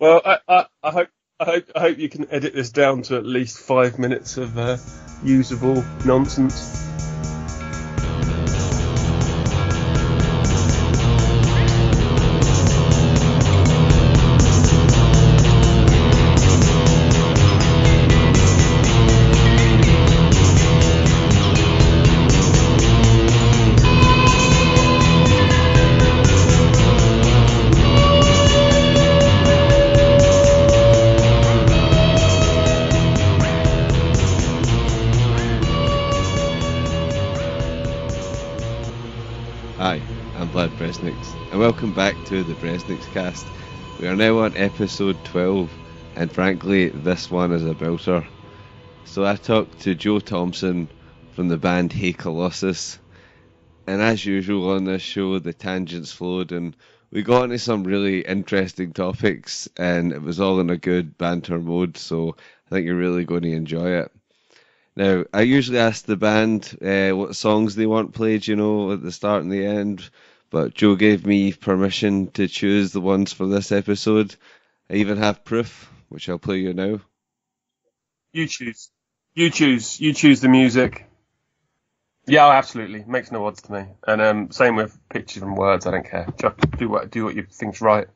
Well, I, I, I hope I hope I hope you can edit this down to at least five minutes of uh, usable nonsense. The BresnixCast. We are now on episode 12, and frankly, this one is a belter. So I talked to Joe Thompson from the band Hey Colossus, and as usual on this show, the tangents flowed, and we got into some really interesting topics, and it was all in a good banter mode, so I think you're really going to enjoy it. Now, I usually ask the band uh, what songs they want played, you know, at the start and the end, but Joe gave me permission to choose the ones for this episode. I even have proof, which I'll play you now. You choose. You choose. You choose the music. Yeah, oh, absolutely. Makes no odds to me. And um, same with pictures and words. I don't care. Just do what do what you think's right.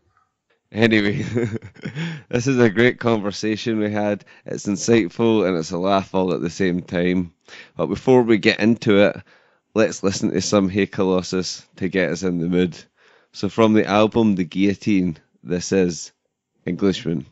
Anyway, this is a great conversation we had. It's insightful and it's a laugh all at the same time. But before we get into it, let's listen to some Hey Colossus to get us in the mood. So, from the album The Guillotine, this is Englishman.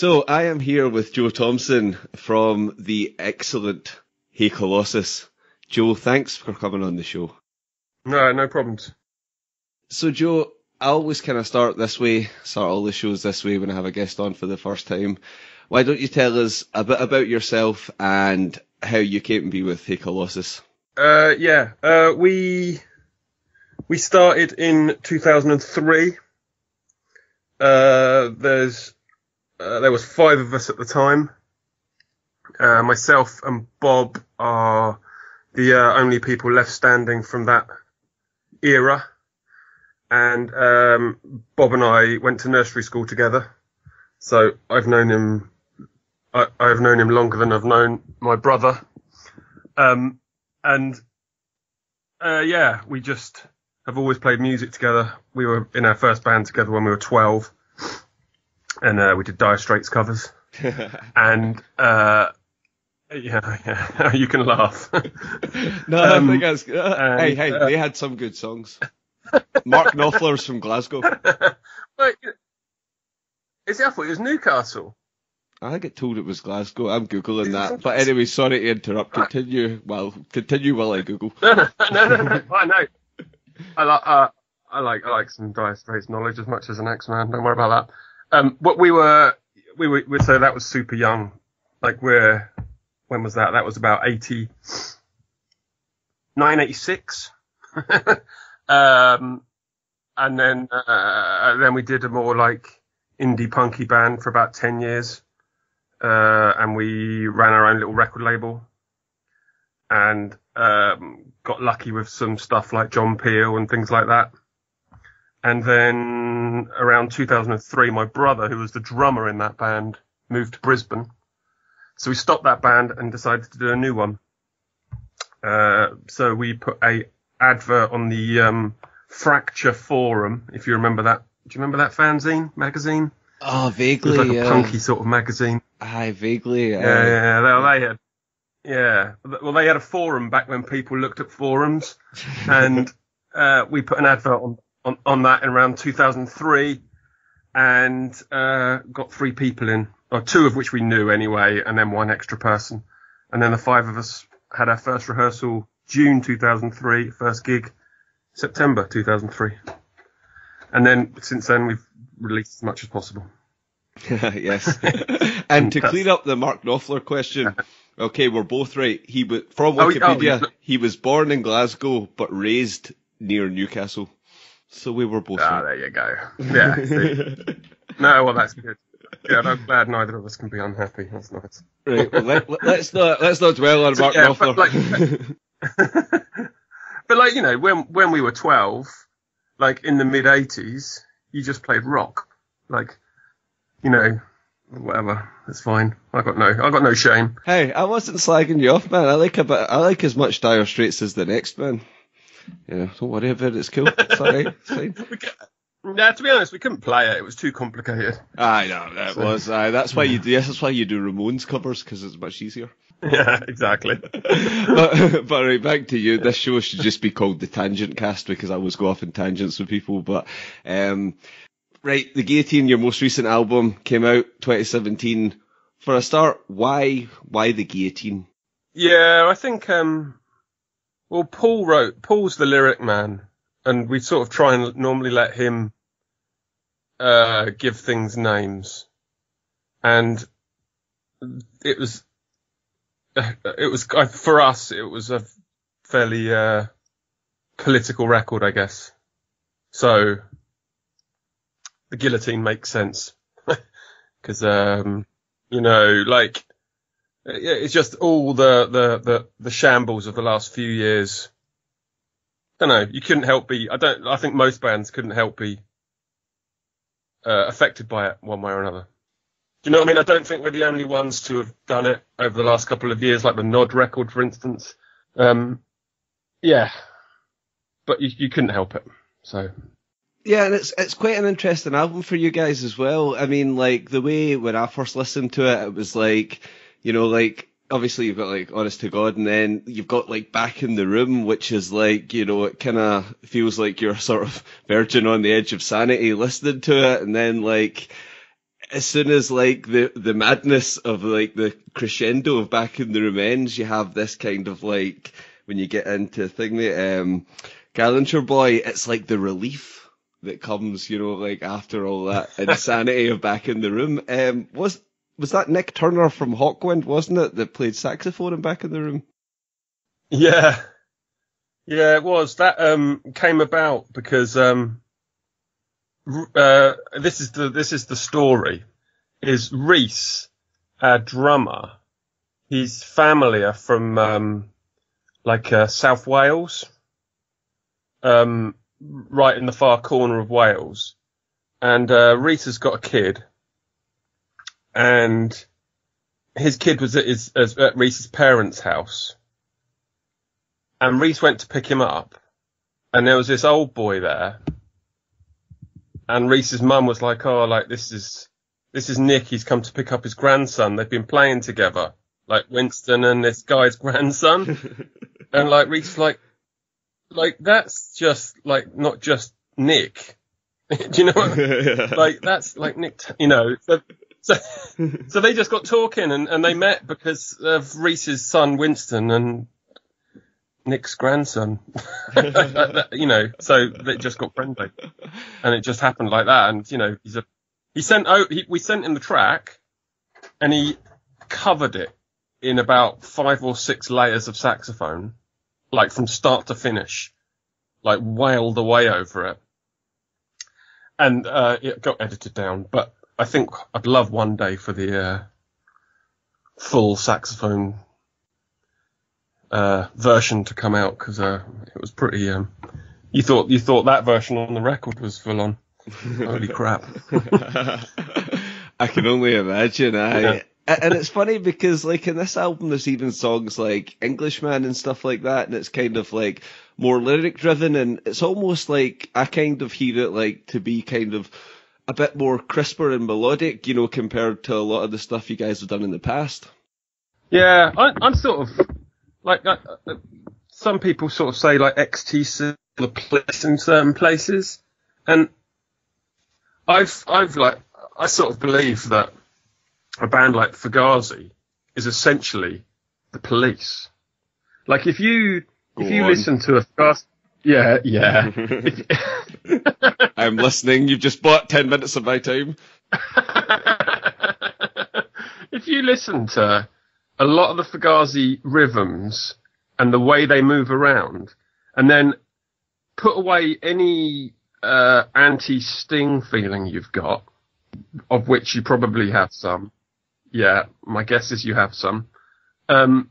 So I am here with Joe Thompson from the excellent Hey Colossus. Joe, thanks for coming on the show. No, no problems. So Joe, I always kind of start this way, start all the shows this way when I have a guest on for the first time. Why don't you tell us a bit about yourself and how you came to be with Hey Colossus? Uh, yeah, uh, we we started in 2003. Uh, there's uh, there was five of us at the time. Uh, myself and Bob are the uh, only people left standing from that era. And um, Bob and I went to nursery school together, so I've known him. I, I've known him longer than I've known my brother. Um, and uh, yeah, we just have always played music together. We were in our first band together when we were 12, and uh, we did Dire Straits covers. And uh, yeah, yeah, you can laugh. No, Um, I think that's uh, and, hey, hey, uh, they had some good songs. Mark Knopfler's from Glasgow. Wait, is it? I thought it was Newcastle. I get told it was Glasgow. I'm googling that. But anyway, sorry to interrupt. Continue. Well, continue while I Google. No, no, no, no, no. I know. I like, uh, I like, I like some Dire Straits knowledge as much as an X-Man. Don't worry about that. Um, what we were, we were, we so that was super young. Like we're, when was that? That was about 80, 986. um, and then, uh, then we did a more like indie punky band for about 10 years. Uh, and we ran our own little record label and um, got lucky with some stuff like John Peel and things like that. And then around 2003, my brother, who was the drummer in that band, moved to Brisbane. So we stopped that band and decided to do a new one. Uh, so we put a advert on the um, Fracture Forum, if you remember that. Do you remember that fanzine magazine? Oh, It was like a yeah. punky sort of magazine. Aye, vaguely. uh, Yeah, yeah, they, they had, yeah. Well, they had a forum back when people looked at forums, and uh, we put an advert on, on on that in around 2003, and uh, got three people in, or two of which we knew anyway, and then one extra person, and then the five of us had our first rehearsal June 2003, first gig September 2003, and then since then we've released as much as possible. yes. and to clear up the Mark Knopfler question, okay, we're both right. He was from Oh, oh, Wikipedia. yeah. He was born in Glasgow but raised near Newcastle. So we were both Ah, right. there you go. Yeah. No, well, that's good. Yeah, I'm glad neither of us can be unhappy. That's nice. right. Well, let, us not let's not dwell on So, Mark yeah, Knopfler. but but like you know, when when we were 12, like in the mid 80s, you just played rock. Like, you know, whatever. It's fine. I got no, I got no shame. hey, I wasn't slagging you off, man. I like a bit, I like as much Dire Straits as the next man. Yeah, don't worry about it. It's cool. It's alright. It's fine. To be honest, we couldn't play it. It was too complicated. I know that was. Aye, that's why you do. Yes, that's why you do Ramones covers because it's much easier. Yeah, exactly. but, but right, back to you. This show should just be called the Tangent Cast because I always go off in tangents with people. But um, right, the Guillotine, your most recent album, came out 2017. For a start, why why the Guillotine? Yeah, I think um well Paul wrote Paul's the lyric man and we sort of try and normally let him uh give things names. And it was it was for us it was a fairly uh political record, I guess. So the guillotine makes sense. Cuz um you know, like it's just all the, the, the, the shambles of the last few years. I don't know. You couldn't help be. I don't. I think most bands couldn't help be uh, affected by it one way or another. Do you know what I mean? I don't think we're the only ones to have done it over the last couple of years, like the Nod record, for instance. Um, yeah, but you, you couldn't help it. So Yeah, and it's it's quite an interesting album for you guys as well. I mean, like the way when I first listened to it, it was like, you know, like obviously you've got like Honest to God, and then you've got like Back in the Room, which is like, you know, it kind of feels like you're sort of verging on the edge of sanity listening to it, and then like as soon as like the the madness of like the crescendo of back in the room ends, you have this kind of like when you get into thing that um Calenture Boy, it's like the relief that comes, you know, like after all that insanity of back in the room. Um was was that Nik Turner from Hawkwind, wasn't it, that played saxophone in back in the room? Yeah. Yeah, it was. That um came about because um uh this is the this is the story. Is Rhys, our drummer, his family are from um like uh, South Wales. Um right in the far corner of Wales. And uh Rhys has got a kid. And his kid was at his at Rhys's parents' house and Rhys went to pick him up, and there was this old boy there, and Rhys's mum was like, "Oh, like this is this is Nik. He's come to pick up his grandson. They've been playing together, like Winston and this guy's grandson." and like Rhys, like, like that's just like not just Nik. Do you know? What, like that's like Nik. T- You know. So, so, so they just got talking and, and they met because of Rhys's son Winston and Nik's grandson. you know, so they just got friendly, and it just happened like that. And you know, he's a he sent oh he, we sent him the track, and he covered it in about five or six layers of saxophone, like from start to finish, like wailed away over it, and uh, it got edited down. But I think I'd love one day for the uh, full saxophone uh, version to come out because uh, it was pretty. Um, you thought you thought that version on the record was full on. Holy crap! I can only imagine. I Yeah. and it's funny because like in this album, there's even songs like Englishman and stuff like that, and it's kind of like more lyric driven, and it's almost like I kind of hear it like to be kind of a bit more crisper and melodic, you know, compared to a lot of the stuff you guys have done in the past. Yeah, I, I'm sort of like uh, uh, some people sort of say like XTC the place in certain places, and I've I've like I sort of believe that a band like Fugazi is essentially the police. Like if you Go if you on. listen to a Fugazi, yeah, yeah. I'm listening. You've just bought ten minutes of my time. if you listen to a lot of the Fugazi rhythms and the way they move around, and then put away any uh, anti-Sting feeling you've got, of which you probably have some. Yeah, my guess is you have some. Um,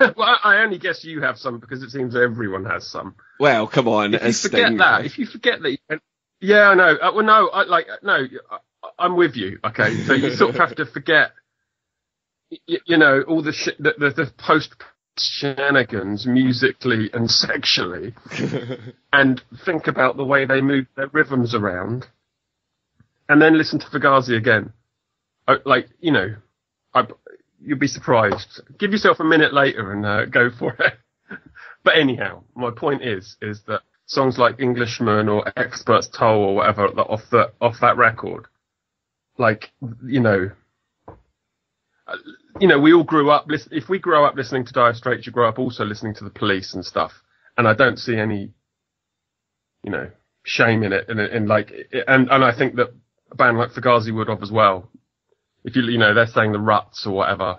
well, I only guess you have some because it seems everyone has some Well, come on. if you forget Sting. that, if you forget that, you can, yeah, I know. Uh, well, no, I, like no, I, I'm with you. Okay, so you sort of have to forget, you, you know, all the shit, the, the, the post shenanigans musically and sexually, and think about the way they move their rhythms around, and then listen to Fugazi again. Uh, Like you know, I, you'll be surprised. Give yourself a minute later and uh, go for it. But anyhow, my point is, is that songs like Englishman or Expert's Toll or whatever off the off that record, like you know, uh, you know, we all grew up. Listen, if we grow up listening to Dire Straits, you grow up also listening to the Police and stuff. And I don't see any, you know, shame in it. And, and like, and and I think that a band like Fugazi would have as well. If you you know, they're saying the Ruts or whatever.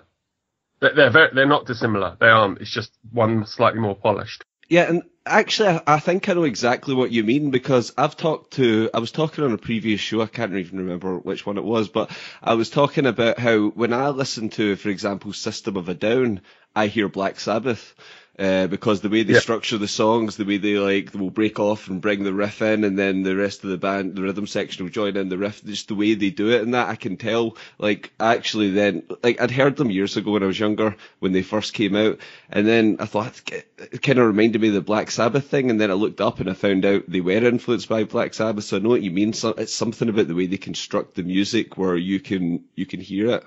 They're they're, very, they're not dissimilar. They aren't. It's just one slightly more polished. Yeah, and actually, I, I think I know exactly what you mean because I've talked to, I was talking on a previous show, I can't even remember which one it was, but I was talking about how when I listen to, for example, System of a Down, I hear Black Sabbath. Uh, because the way they Yeah. structure the songs, the way they like, they will break off and bring the riff in, and then the rest of the band, the rhythm section will join in the riff. Just the way they do it, and that I can tell. Like actually, then like I'd heard them years ago when I was younger when they first came out, and then I thought it kind of reminded me of the Black Sabbath thing, and then I looked up and I found out they were influenced by Black Sabbath. So I know what you mean. So it's something about the way they construct the music where you can you can hear it.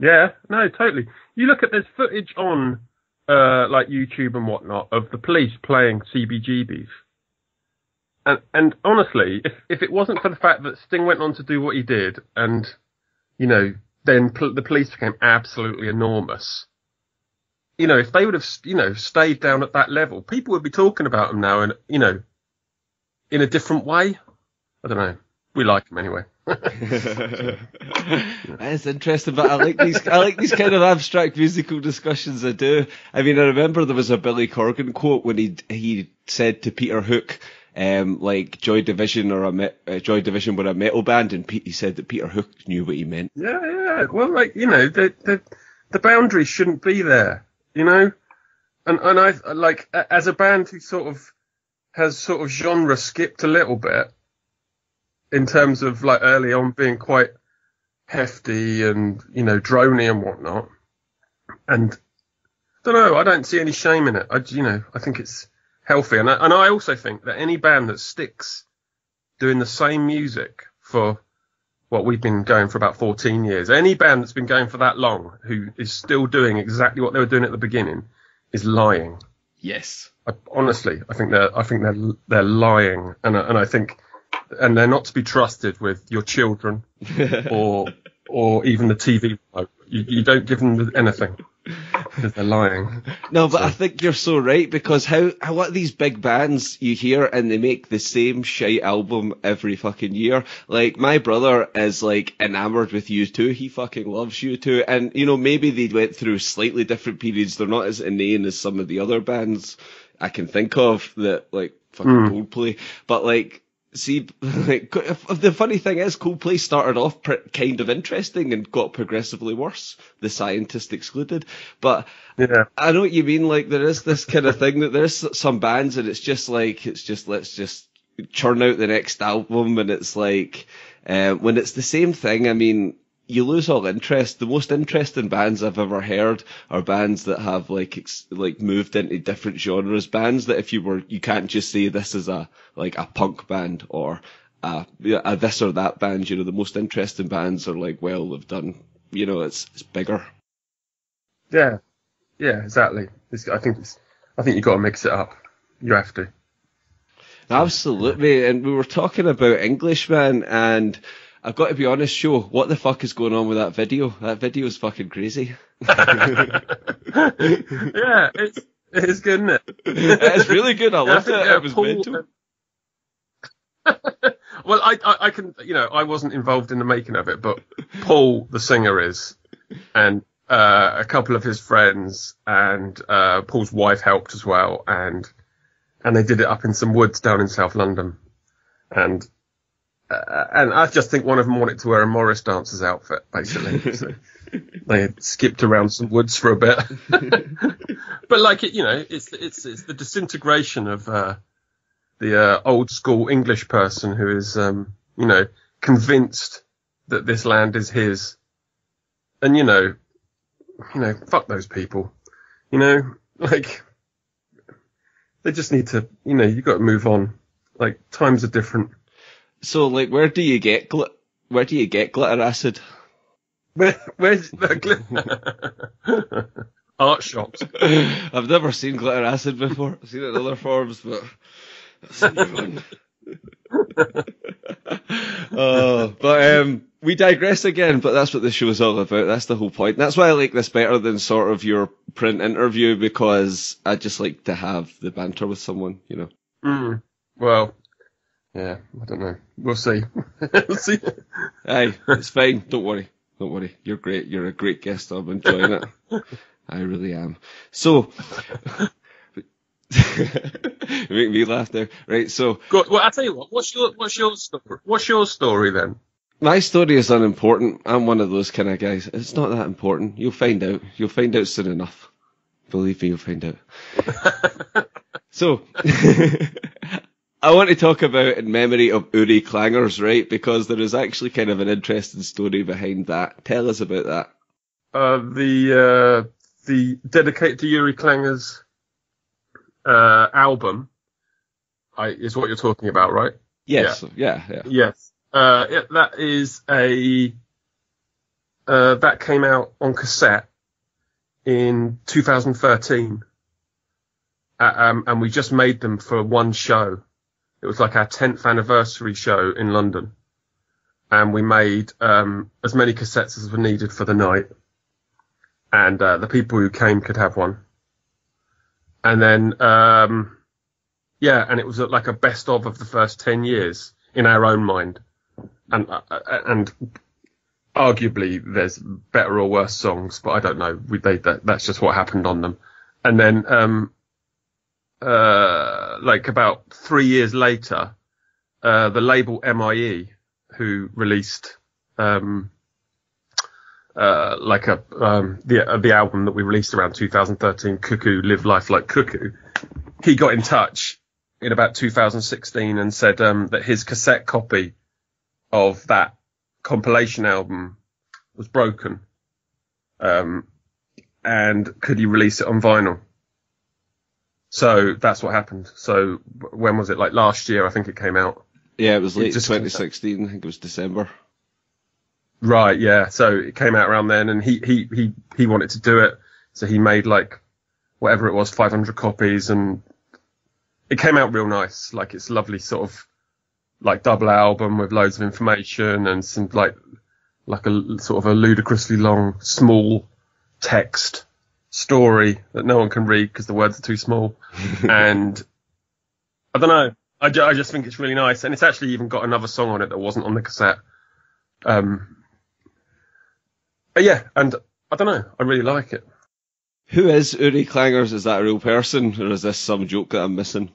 Yeah, no, totally. You look at there's footage on uh, like YouTube and whatnot of the police playing CBGBs, And, and honestly, if if it wasn't for the fact that Sting went on to do what he did, and you know, then pol- the police became absolutely enormous. You know, if they would have, you know, stayed down at that level, people would be talking about them now, and you know, in a different way. I don't know. We like them anyway. It's interesting, but I like these. I like these kind of abstract musical discussions. I do. I mean, I remember there was a Billy Corgan quote when he he said to Peter Hook, um, like Joy Division or a uh, Joy Division were a metal band, and Pete, he said that Peter Hook knew what he meant. Yeah, yeah. Well, like you know, the the the boundaries shouldn't be there, you know. And and I like as a band who sort of has sort of genre skipped a little bit in terms of like early on being quite hefty and you know drony and whatnot. And I don't know. I don't see any shame in it. I you know I think it's healthy, and I, and I also think that any band that sticks doing the same music for what we've been going for about 14 years. Any band that's been going for that long who is still doing exactly what they were doing at the beginning is lying. Yes. I, honestly, I think they're I think they're they're lying, and and I think and they're not to be trusted with your children or or even the TV. remote. You, you don't give them anything because they're lying. No, but I think you're so right because how, how what are these big bands you hear and they make the same shite album every fucking year. Like my brother is like enamored with U2. He fucking loves U2. And you know maybe they went through slightly different periods. They're not as inane as some of the other bands I can think of that like fucking hmm. Coldplay. But like. See, like, the funny thing is, Coldplay started off pr- kind of interesting and got progressively worse, the scientist excluded. But Yeah. I know what you mean. Like there is this kind of thing that there's some bands and it's just like it's just let's just churn out the next album and it's like uh, when it's the same thing. I mean, you lose all interest. The most interesting bands I've ever heard are bands that have like ex- like moved into different genres. Bands that if you were you can't just say this is a like a punk band or a, a this or that band. You know, the most interesting bands are like well they've done. You know, it's it's bigger. Yeah, yeah, exactly. It's, I think it's, I think you got to mix it up. You have to. Absolutely, and we were talking about Englishman, and I've got to be honest, show what the fuck is going on with that video? That video is fucking crazy. yeah, it's it's good, isn't it? it's really good. I loved it. think, uh, It was Paul- mental. well, I, I I can you know I wasn't involved in the making of it, but Paul the singer is, and uh, a couple of his friends and uh, Paul's wife helped as well, and and they did it up in some woods down in South London, and. Uh, and I just think one of them wanted to wear a Morris dancer's outfit, basically. So they skipped around some woods for a bit. but like it, you know, it's it's it's the disintegration of uh, the uh, old school English person who is, um, you know, convinced that this land is his, and you know, you know, fuck those people, you know, like they just need to, you know, you got to move on. Like times are different. So, like, where do you get gl- where do you get glitter acid? Where, where's the gl- art shops? I've never seen glitter acid before. I've seen it in other forms, but that's a new one. oh, but um, we digress again. But that's what this show is all about. That's the whole point. That's why I like this better than sort of your print interview because I just like to have the banter with someone. You know. Mm, well, yeah, I don't know. We'll see. we'll see. Hey, it's fine. Don't worry. Don't worry. You're great. You're a great guest. I'm enjoying it. I really am. So, you make me laugh there. Right. So, Good. Well, I tell you what. What's your what's your story? What's your story then? my story is unimportant. I'm one of those kind of guys. It's not that important. You'll find out. You'll find out soon enough. Believe me, you'll find out. so, I want to talk about in memory of Uri Klangers, right? Because there is actually kind of an interesting story behind that. Tell us about that. Uh, the uh, the dedicated to Uri Klangers uh, album I, is what you're talking about, right? Yes. Yeah. Yeah. Yes. Uh, yeah, that is a uh, that came out on cassette in 2013, uh, um, and we just made them for one show It was like our 10th anniversary show in London, and we made um, as many cassettes as were needed for the night, and uh, the people who came could have one. And then, um, yeah, and it was uh, like a best of of the first 10 years in our own mind, and uh, uh, and arguably there's better or worse songs, but I don't know. We they that, that's just what happened on them. And then um uh like about three years later, uh the label MIE who released um uh like a um the uh, the album that we released around 2013 Cuckoo Live Life Like Cuckoo he got in touch in about 2016 and said um that his cassette copy of that compilation album was broken. Um, and could he release it on vinyl? So that's what happened. So when was it? Like last year, I think it came out. Yeah, it was late just- 2016. I think it was December. Right, yeah. So it came out around then, and he he he he wanted to do it, so he made like whatever it was, 500 copies, and it came out real nice. Like it's lovely, sort of like double album with loads of information and some like like a sort of a ludicrously long, small text story that no one can read because the words are too small, and I don't know. I, ju- I just think it's really nice, and it's actually even got another song on it that wasn't on the cassette. Um, but yeah, and I don't know. I really like it. Who is Uri Klangers? Is that a real person, or is this some joke that I'm missing?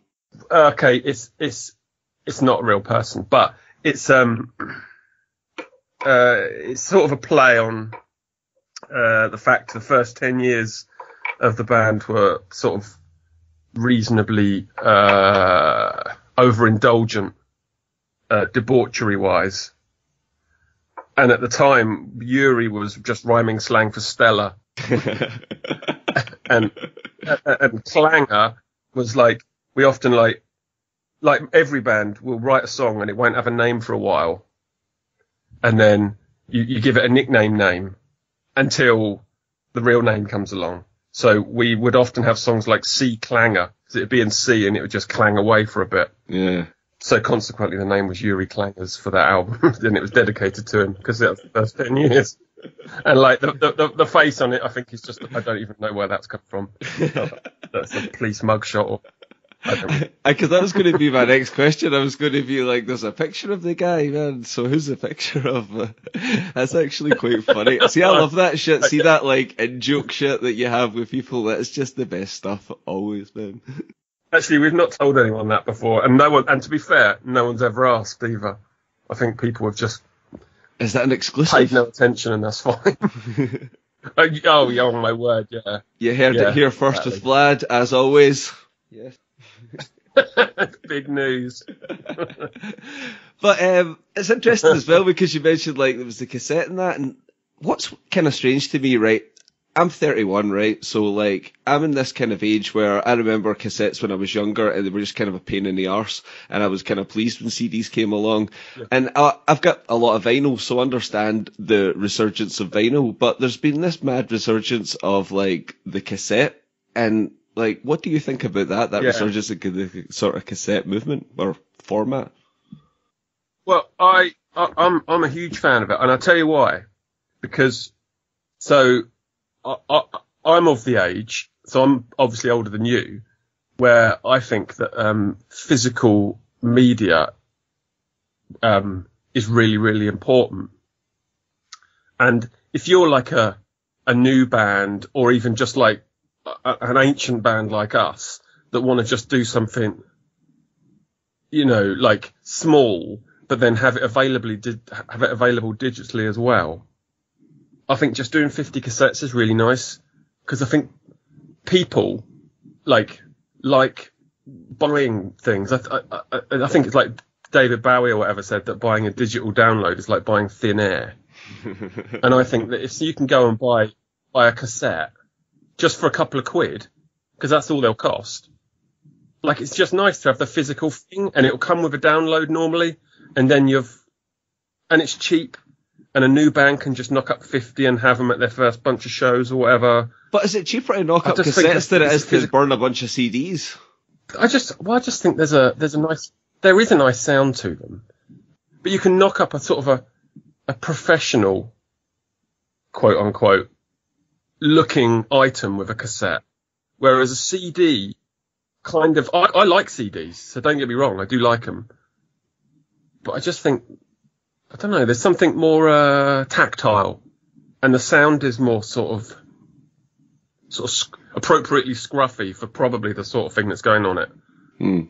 Okay, it's it's it's not a real person, but it's um uh it's sort of a play on uh the fact the first ten years of the band were sort of reasonably uh overindulgent uh debauchery wise. And at the time Uri was just rhyming slang for Stella. And and clanger was like we often like like every band will write a song and it won't have a name for a while. And then you, you give it a nickname name until the real name comes along so we would often have songs like C Clanger because it'd be in C and it would just clang away for a bit. Yeah. so consequently the name was Uri Klangers for that album and it was dedicated to him because was the first 10 years. And like the, the, the, face on it I think is just I don't even know where that's come from. That's a police mugshot or Because that was going to be my next question. I was going to be like, "There's a picture of the guy, man. So who's the picture of?" Uh, that's actually quite funny. See, I love that shit. See that like in joke shit that you have with people. That's just the best stuff always, man. Actually, we've not told anyone that before, and no one. And to be fair, no one's ever asked either. I think people have just Is that an exclusive? paid exclusive? no attention, and that's fine. oh, y- oh, yeah, oh my word, yeah. You heard Yeah, it here first with. Vlad, as always. Yes. Big news. But um, it's interesting as well because you mentioned like there was the cassette and that, and what's kind of strange to me, right? I'm 31, right? So like I'm in this kind of age where I remember cassettes when I was younger and they were just kind of a pain in the arse, and I was kind of pleased when CDs came along. And I, I've got a lot of vinyl, so I understand the resurgence of vinyl. But there's been this mad resurgence of like the cassette, and like what do you think about that? That Yeah. resurgence of the sort of cassette movement or format? Well, I, I I'm I'm a huge fan of it, and I'll tell you why. Because so I, I I'm of the age, so I'm obviously older than you, where I think that um, physical media um, is really really important. And if you're like a a new band, or even just like a, an ancient band like us that want to just do something you know, like small, but then have it availably di- have it available digitally as well. I think just doing 50 cassettes is really nice because I think people like like buying things. I, I, I, I think it's like David Bowie or whatever said that buying a digital download is like buying thin air. and I think that if you can go and buy buy a cassette just for a couple of quid, because that's all they'll cost, like it's just nice to have the physical thing and it'll come with a download normally and then you've and it's cheap and a new band can just knock up 50 and have them at their first bunch of shows or whatever. But is it cheaper to knock I up cassettes than it's is to burn a bunch of CDs? i just well i just think there's a there's a nice there is a nice sound to them, but you can knock up a sort of a a professional, quote unquote, looking item with a cassette, whereas a CD kind of I, I like CDs, so don't get me wrong, I do like them, but I just think I don't know. There's something more uh, tactile, and the sound is more sort of sort of sc- appropriately scruffy for probably the sort of thing that's going on it. Hmm.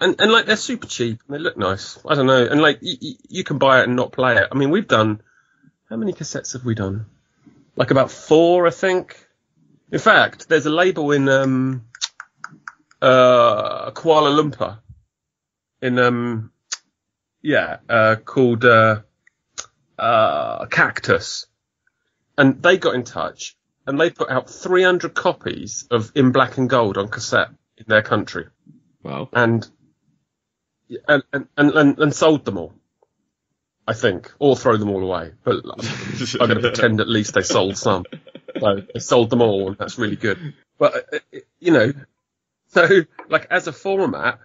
And and like they're super cheap and they look nice. I don't know. And like y- y- you can buy it and not play it. I mean, we've done how many cassettes have we done? Like about four, I think. In fact, there's a label in um uh Kuala Lumpur in um yeah uh called uh uh Cactus, and they got in touch and they put out 300 copies of In Black and Gold on cassette in their country Wow. and and and, and, and sold them all. I think, or throw them all away. But I'm going to pretend at least they sold some. So they sold them all, and that's really good. But uh, uh, you know, so like as a format,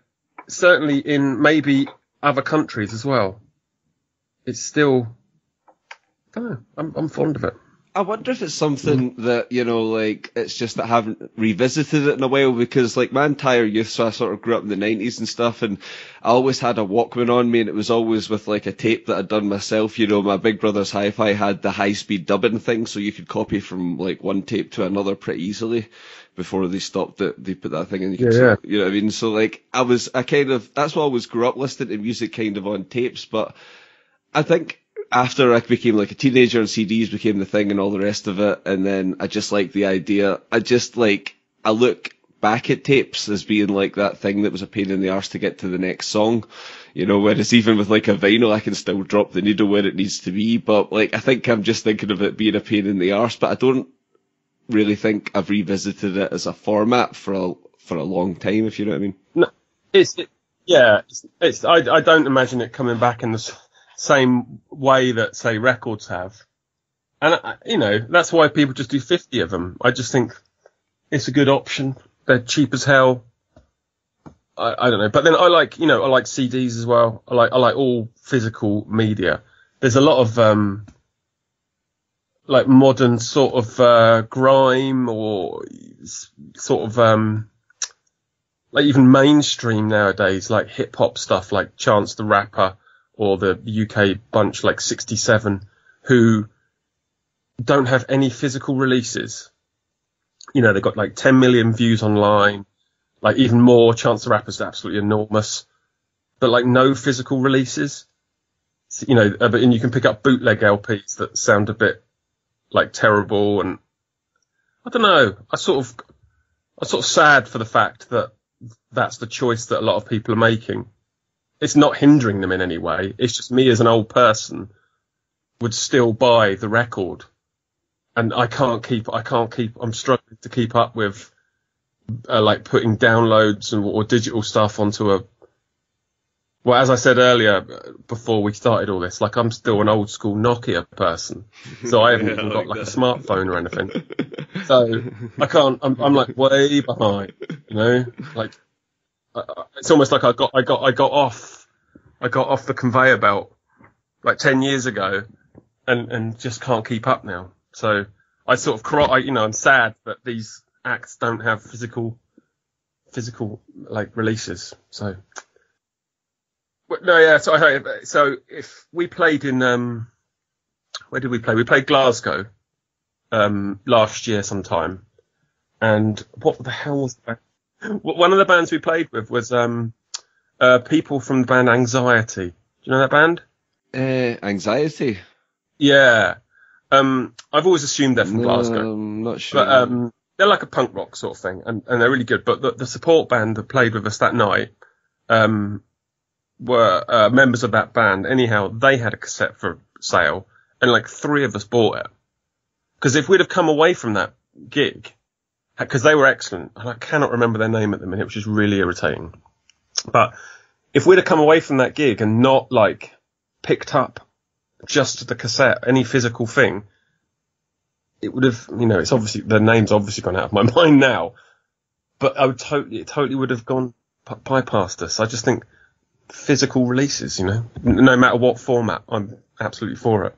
certainly in maybe other countries as well, it's still. I don't know. I'm I'm fond of it. I wonder if it's something that, you know, like, it's just that I haven't revisited it in a while because, like, my entire youth, so I sort of grew up in the 90s and stuff, and I always had a Walkman on me, and it was always with, like, a tape that I'd done myself. You know, my big brother's hi fi had the high speed dubbing thing, so you could copy from, like, one tape to another pretty easily before they stopped it. They put that thing in. You, could Yeah, you know what I mean? So, like, I was, I kind of, that's why I always grew up listening to music kind of on tapes, but I think after I became like a teenager and CDs became the thing and all the rest of it, and then I just like the idea. I just like I look back at tapes as being like that thing that was a pain in the arse to get to the next song. You know, whereas even with like a vinyl, I can still drop the needle where it needs to be. But like, I think I'm just thinking of it being a pain in the arse, but I don't really think I've revisited it as a format for a, for a long time, if you know what I mean. No, it's it, yeah. It's, it's I I don't imagine it coming back in the same way that say records have, and you know that's why people just do fifty of them. I just think it's a good option. They're cheap as hell. I, I don't know, but then I like you know I like CDs as well. I like I like all physical media. There's a lot of um like modern sort of uh, grime or sort of um like even mainstream nowadays, like hip hop stuff, like Chance the Rapper or the UK bunch like 67, who don't have any physical releases. You know, they've got like 10 million views online, like even more. Chance the Rapper's absolutely enormous, but like no physical releases. You know, uh, but and you can pick up bootleg LPs that sound a bit like terrible, and I don't know. I sort of, I'm sort of sad for the fact that that's the choice that a lot of people are making. It's not hindering them in any way. It's just me as an old person would still buy the record, and I can't keep. I can't keep. I'm struggling to keep up with uh, like putting downloads and or digital stuff onto a. Well, as I said earlier, uh, before we started all this, like I'm still an old school Nokia person, so I haven't Yeah, even got like like a smartphone or anything. So I can't. I'm, I'm like way behind. You know, like it's almost like I got I got I got off I got off the conveyor belt like ten years ago, and and just can't keep up now. So I sort of cry. You know, I'm sad that these acts don't have physical physical like releases. So. No, yeah. So, I, so if we played in um, where did we play? We played Glasgow, um, last year sometime. And what the hell was that? One of the bands we played with was um, uh, people from the band Anxiety. Do you know that band? Uh, anxiety. Yeah. Um, I've always assumed they're from Glasgow. I'm not sure. But um, they're like a punk rock sort of thing, and, and they're really good. But the, the support band that played with us that night um, were uh, members of that band. Anyhow, they had a cassette for sale, and like three of us bought it. Because if we'd have come away from that gig, because they were excellent, and I cannot remember their name at the minute, which is really irritating. But if we'd have come away from that gig and not like picked up just the cassette, any physical thing, it would have, you know, it's obviously the name's obviously gone out of my mind now, but I would totally, it totally would have gone p- bypassed us. I just think physical releases. You know, no matter what format, I'm absolutely for it.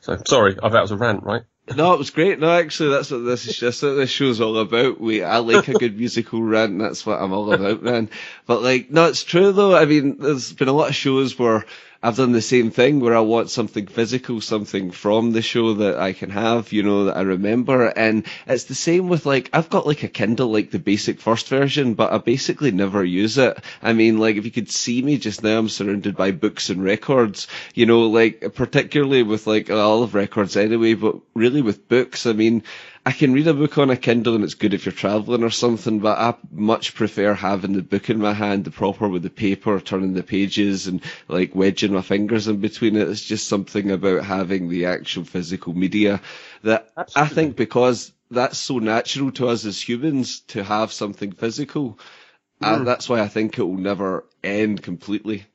So sorry, I that was a rant, right? No, it was great. No, actually, that's what this is. That's what this show's all about. We, I like a good musical rant. That's what I'm all about, man. But like, no, it's true though. I mean, there's been a lot of shows where I've done the same thing, where I want something physical, something from the show that I can have, you know, that I remember. And it's the same with like, I've got like a Kindle, like the basic first version, but I basically never use it. I mean, like, if you could see me just now, I'm surrounded by books and records, you know, like, particularly with like, all of records anyway, but really with books, I mean, I can read a book on a Kindle and it's good if you're traveling or something, but I much prefer having the book in my hand, the proper with the paper, turning the pages and like wedging my fingers in between it. It's just something about having the actual physical media that I think because that's so natural to us as humans to have something physical. Uh, that's why I think it will never end completely.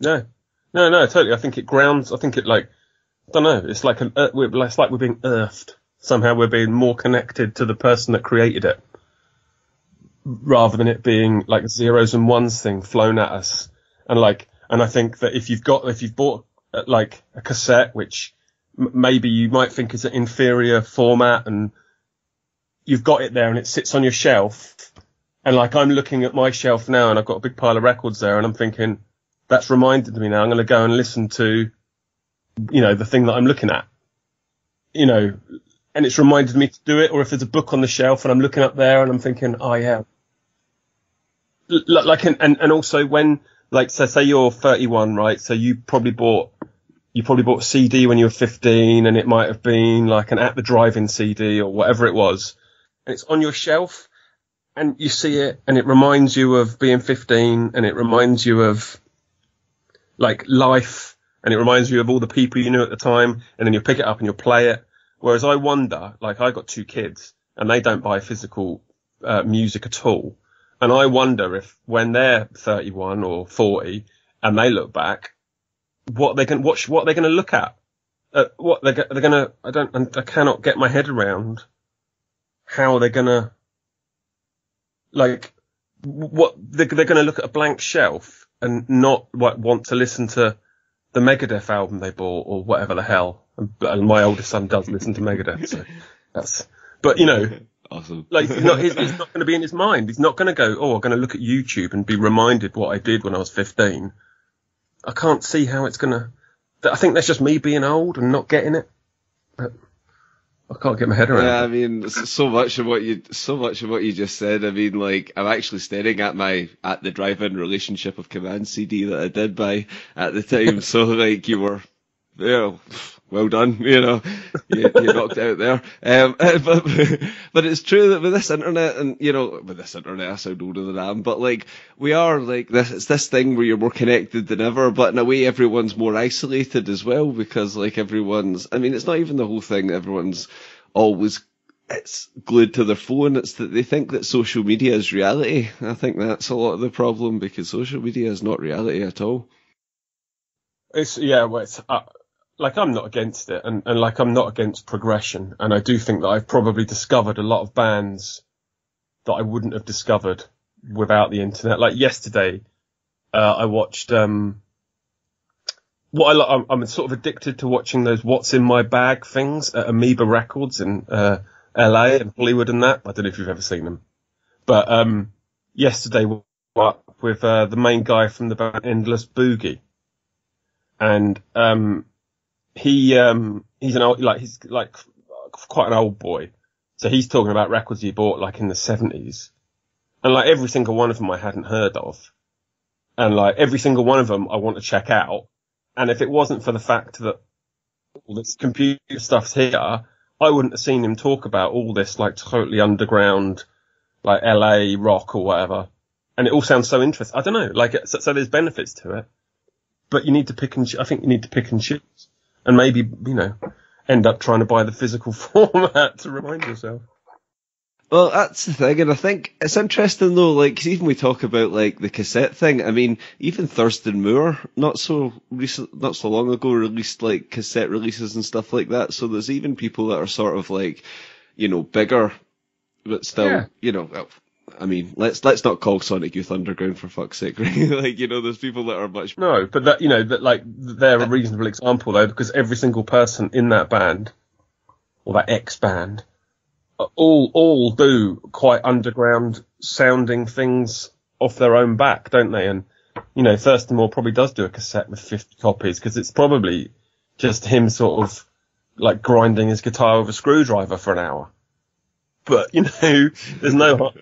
No, no, no, totally. I think it grounds. I think it like, I don't know. It's like an. Uh, we're, it's like we're being earthed. Somehow we're being more connected to the person that created it, rather than it being like zeros and ones thing flown at us. And like, and I think that if you've got, if you've bought uh, like a cassette, which m- maybe you might think is an inferior format, and you've got it there and it sits on your shelf, and like I'm looking at my shelf now and I've got a big pile of records there, and I'm thinking that's reminded me now. I'm going to go and listen to, you know, the thing that I'm looking at, you know, and it's reminded me to do it. Or if there's a book on the shelf and I'm looking up there and I'm thinking, oh yeah, like, and, and, and also when, like, so say you're 31, right? So you probably bought, you probably bought a CD when you were 15 and it might have been like an at the drive-in CD or whatever it was. And it's on your shelf and you see it and it reminds you of being 15 and it reminds you of like life and it reminds you of all the people you knew at the time and then you pick it up and you'll play it. Whereas I wonder, like I got two kids and they don't buy physical uh, music at all. And I wonder if when they're 31 or 40 and they look back, what they can watch, what they're going to look at, uh, what they're, they're going to, I don't, I cannot get my head around how they're going to, like, what they're, they're going to look at a blank shelf and not what, want to listen to the Megadeth album they bought or whatever the hell. And, my oldest son does listen to Megadeth, so that's. But you know, Awesome. like it's not, it's, it's not going to be in his mind. He's not going to go, oh, I'm going to look at YouTube and be reminded what I did when I was 15. I can't see how it's going to. I think that's just me being old and not getting it. But I can't get my head around. Yeah, I mean, so much of what you, so much of what you just said. I mean, like, I'm actually staring at my, at the drive-in relationship of command CD that I did buy at the time. so, like, you were, know, well done, you know, you, you knocked out there. Um, but, but it's true that with this internet and, you know, with this internet, I sound older than I am, but like, we are like this, it's this thing where you're more connected than ever, but in a way everyone's more isolated as well because like everyone's, I mean, it's not even the whole thing, everyone's always it's glued to their phone. It's that they think that social media is reality. I think that's a lot of the problem because social media is not reality at all. It's yeah, well, it's uh, like I'm not against it, and, and like I'm not against progression, and I do think that I've probably discovered a lot of bands that I wouldn't have discovered without the internet. Like yesterday, uh, I watched um, what I lo- I'm, sort of addicted to watching those "What's in My Bag" things at Amoeba Records in uh, LA and Hollywood and that. I don't know if you've ever seen them, but um, yesterday we up with uh, the main guy from the band Endless Boogie and um, he um, he's an old like he's like quite an old boy, so he's talking about records he bought like in the seventies, and like every single one of them I hadn't heard of, and like every single one of them I want to check out, and if it wasn't for the fact that all this computer stuff's here, I wouldn't have seen him talk about all this like totally underground, like LA rock or whatever, and it all sounds so interesting. I don't know, like so, so there's benefits to it. But you need to pick and I think you need to pick and choose, and maybe you know end up trying to buy the physical format to remind yourself. Well, that's the thing, and I think it's interesting though, like, 'cause even we talk about like the cassette thing. I mean, even Thurston Moore, not so recent, not so long ago, released like cassette releases and stuff like that. So there's even people that are sort of like, you know, bigger, but still, Yeah. you know, well, I mean, let's let's not call Sonic Youth Underground for fuck's sake. Right? like you know, there's people that are much. No, but that you know that like they're a reasonable example though because every single person in that band or that ex band all all do quite underground sounding things off their own back, don't they? And you know, Thurston Moore probably does do a cassette with 50 copies because it's probably just him sort of like grinding his guitar with a screwdriver for an hour. But you know, there's no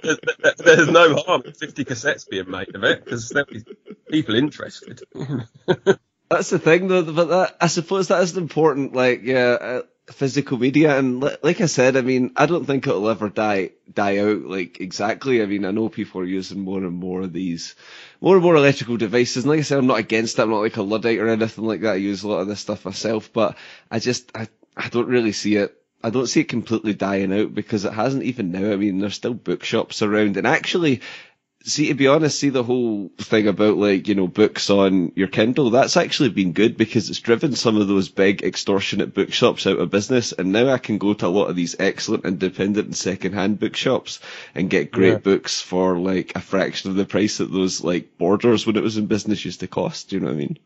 there's, no harm in 50 cassettes being made of it because there'll be people interested. That's the thing, though. But that I suppose that is important. Like, yeah, uh, physical media, and li- like I said, I mean, I don't think it'll ever die die out. Like exactly. I mean, I know people are using more and more of these, more and more electrical devices. And like I said, I'm not against it. I'm not like a luddite or anything like that. I use a lot of this stuff myself, but I just I I don't really see it. I don't see it completely dying out because it hasn't even now. I mean, there's still bookshops around, and actually, see to be honest, see the whole thing about like you know books on your Kindle. That's actually been good because it's driven some of those big extortionate bookshops out of business, and now I can go to a lot of these excellent independent and second-hand bookshops and get great Yeah. books for like a fraction of the price that those like borders when it was in business used to cost. Do you know what I mean?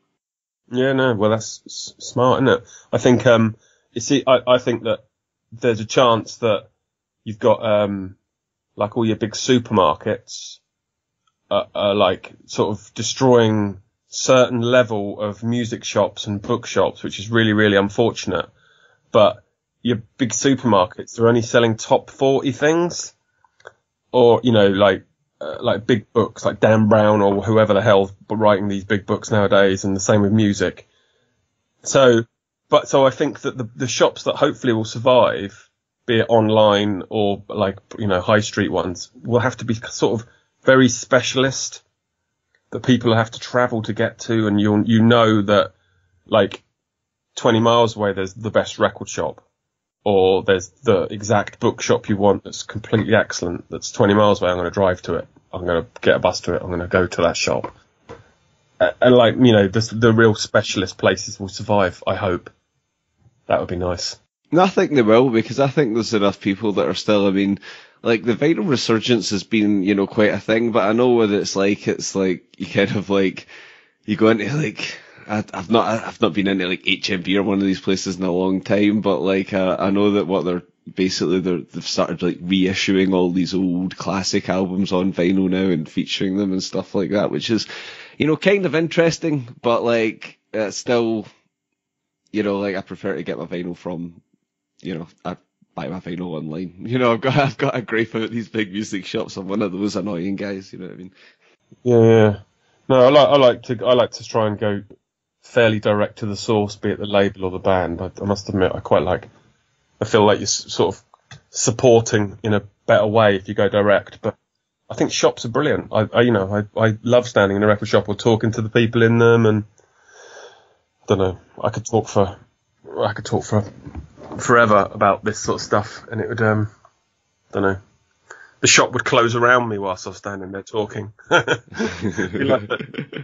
Yeah, no, well, that's s- smart, isn't it? I think, um, you see, I, I think that there's a chance that you've got, um, like all your big supermarkets, uh, are like sort of destroying certain level of music shops and bookshops, which is really, really unfortunate. But your big supermarkets are only selling top 40 things or, you know, like, uh, like big books like Dan Brown or whoever the hell's writing these big books nowadays and the same with music. So, but so I think that the, the shops that hopefully will survive, be it online or like, you know, high street ones, will have to be sort of very specialist that people have to travel to get to. And you, you know that like 20 miles away, there's the best record shop or there's the exact bookshop you want that's completely excellent. That's 20 miles away. I'm going to drive to it. I'm going to get a bus to it. I'm going to go to that shop. And like, you know, the, the real specialist places will survive. I hope. That would be nice. No, I think they will because I think there's enough people that are still. I mean, like the vinyl resurgence has been, you know, quite a thing. But I know what it's like. It's like you kind of like you go into like I, I've not I've not been into like HMV or one of these places in a long time. But like uh, I know that what they're basically they're, they've started like reissuing all these old classic albums on vinyl now and featuring them and stuff like that, which is, you know, kind of interesting. But like it's still you know, like I prefer to get my vinyl from, you know, I buy my vinyl online. You know, I've got I've got a gripe about these big music shops. I'm one of those annoying guys. You know what I mean? Yeah, yeah. No, I like I like to I like to try and go fairly direct to the source, be it the label or the band. I, I must admit, I quite like. I feel like you're sort of supporting in a better way if you go direct. But I think shops are brilliant. I, I you know I I love standing in a record shop or talking to the people in them, and don't know. I could talk for I could talk for forever about this sort of stuff, and it would um don't know. The shop would close around me whilst I was standing there talking.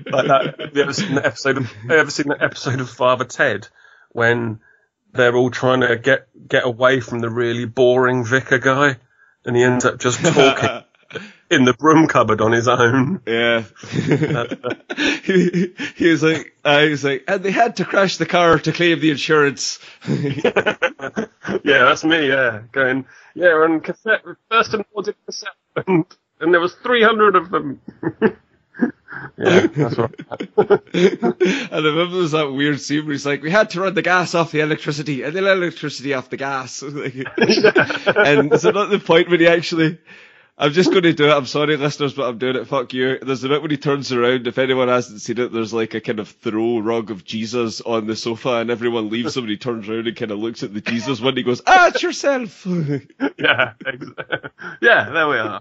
Like, that-. Have you ever seen that episode of? Ever seen that episode of Father Ted when they're all trying to get get away from the really boring vicar guy, and he ends up just talking in the broom cupboard on his own. Yeah. he, he was like, uh, he was like, and they had to crash the car to claim the insurance. yeah, that's me. Yeah, going. Yeah, and cassette. First and ordered cassette, and, and there was three hundred of them. yeah, that's right. and I remember there was that weird scene where he's like, we had to run the gas off the electricity and the electricity off the gas. And so not the point when he actually, I'm just going to do it. I'm sorry, listeners, but I'm doing it. Fuck you. There's a bit when he turns around. If anyone hasn't seen it, there's like a kind of throw rug of Jesus on the sofa, and everyone leaves him. And he turns around and kind of looks at the Jesus one. And he goes, "Ah, it's yourself." yeah, ex- yeah, there we are.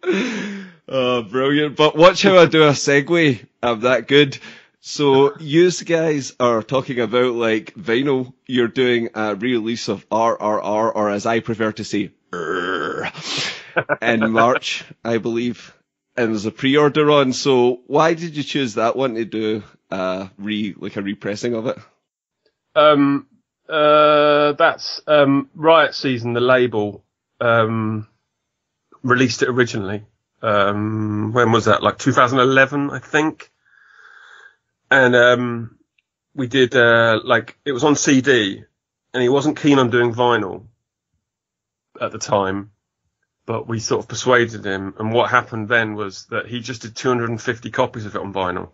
Oh, brilliant. But watch how I do a segue. I'm that good. So, you guys are talking about like vinyl. You're doing a re-release of RRR, or as I prefer to say, in March, I believe. And there's a pre-order on. So, why did you choose that one to do uh re like a repressing of it? Um, uh, that's um, Riot Season, the label. Um, released it originally. Um, when was that? Like 2011, I think. And um, we did uh, like it was on CD, and he wasn't keen on doing vinyl at the time, but we sort of persuaded him. And what happened then was that he just did 250 copies of it on vinyl,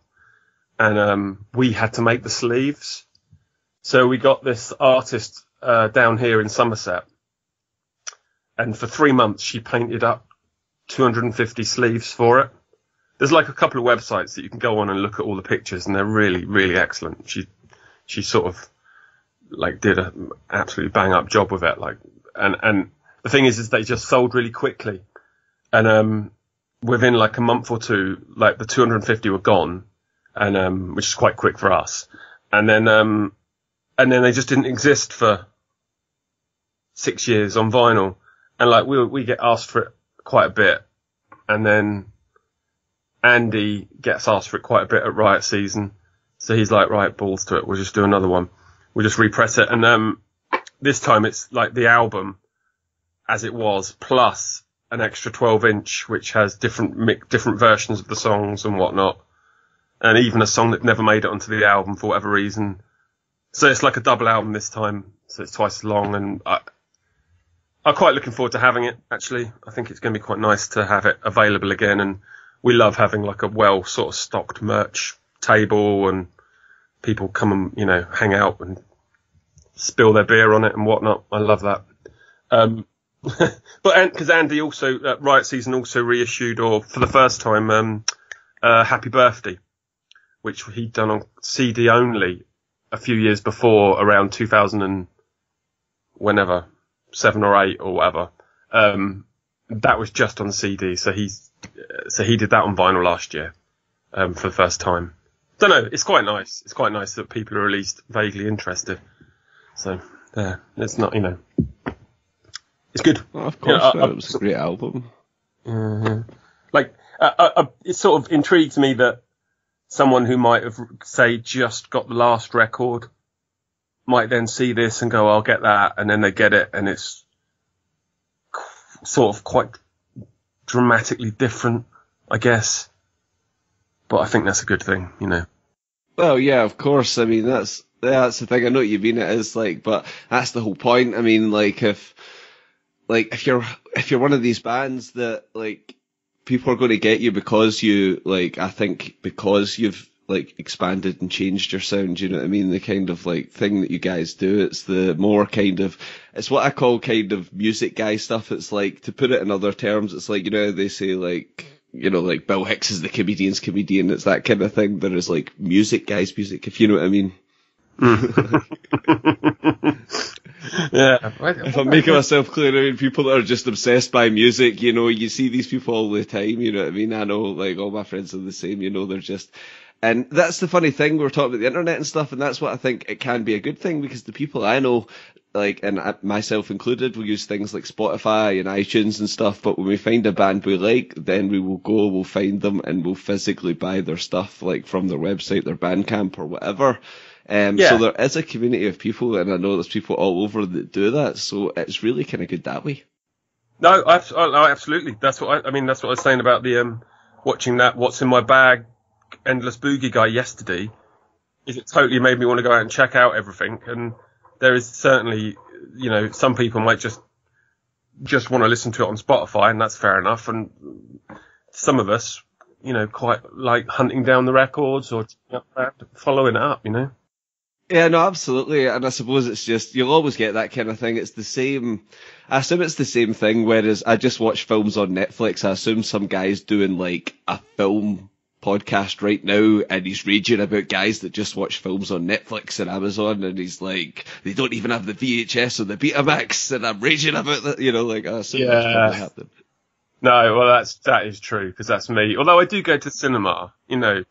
and um, we had to make the sleeves. So we got this artist uh, down here in Somerset, and for three months she painted up 250 sleeves for it. There's like a couple of websites that you can go on and look at all the pictures, and they're really, really excellent. She, she sort of like did a absolutely bang up job with it. Like, and and the thing is, is they just sold really quickly, and um, within like a month or two, like the 250 were gone, and um, which is quite quick for us. And then um, and then they just didn't exist for six years on vinyl, and like we we get asked for it quite a bit, and then Andy gets asked for it quite a bit at Riot season, so he's like, right, balls to it, we'll just do another one, we'll just repress it, and um, this time it's like the album as it was plus an extra 12 inch which has different different versions of the songs and whatnot, and even a song that never made it onto the album for whatever reason. So it's like a double album this time, so it's twice as long, and I, I'm quite looking forward to having it. Actually, I think it's going to be quite nice to have it available again, and we love having like a well sort of stocked merch table, and people come and you know hang out and spill their beer on it and whatnot. I love that. Um, but because Andy also uh, Riot Season also reissued, or for the first time, um, uh, Happy Birthday, which he'd done on CD only a few years before, around 2000 and whenever seven or eight or whatever. Um, that was just on CD, so he's so he did that on vinyl last year um, for the first time. Don't know. It's quite nice. It's quite nice that people are at least vaguely interested. So there, it's not you know, it's good. Well, of course, Yeah, I- yeah, I- it was a great album. Mhm. Like, uh, uh, uh, it sort of intrigues me that someone who might have, say, just got the last record might then see this and go, I'll get that, and then they get it, and it's sort of quite dramatically different, I guess. But I think that's a good thing, you know. Well, yeah, of course. I mean, that's that's the thing. I know what you mean. It is like, but that's the whole point. I mean, like if like if you're if you're one of these bands that like people are going to get you because you like I think because you've like expanded and changed your sound. You know what I mean? The kind of like thing that you guys do. It's the more kind of it's what I call kind of music guy stuff. It's like to put it in other terms. It's like you know they say like you know, like Bill Hicks is the comedian's comedian. It's that kind of thing. There is like music guys music, if you know what I mean. Yeah. If I'm making myself clear, I mean, people that are just obsessed by music, you know, you see these people all the time, you know what I mean? I know, like, all my friends are the same, you know, they're just, and that's the funny thing, we're talking about the internet and stuff, and that's what I think it can be a good thing, because the people I know, like, and myself included, will use things like Spotify and iTunes and stuff, but when we find a band we like, then we will go, we'll find them, and we'll physically buy their stuff, like, from their website, their Bandcamp, or whatever. Um, Yeah. So there is a community of people, and I know there's people all over that do that. So it's really kind of good that way. No, I, I, absolutely. That's what I, I mean. That's what I was saying about the um, watching that "What's in My Bag" endless boogie guy yesterday. Is it totally made me want to go out and check out everything? And there is certainly, you know, some people might just just want to listen to it on Spotify, and that's fair enough. And some of us, you know, quite like hunting down the records or following it up. You know. Yeah, no, absolutely. And I suppose it's just, you'll always get that kind of thing. It's the same, I assume it's the same thing, whereas I just watch films on Netflix. I assume some guy's doing like a film podcast right now and he's raging about guys that just watch films on Netflix and Amazon and he's like, they don't even have the VHS or the Betamax and I'm raging about that, you know, like I assume that's Yeah. No, well, that's that is true because that's me. Although I do go to cinema, you know,